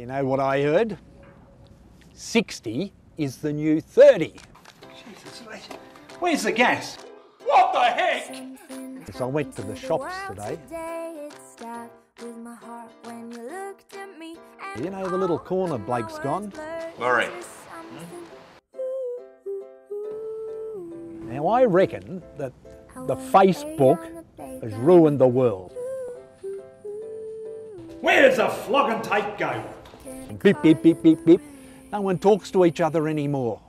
You know what I heard? 60 is the new 30. Jesus, where's the gas? What the heck? So I went to the shops today. You know the little corner Blake's gone? Maurie. Now I reckon that the Facebook has ruined the world. Where does the flog and tape go? Beep, beep, beep, beep, beep. No one talks to each other anymore.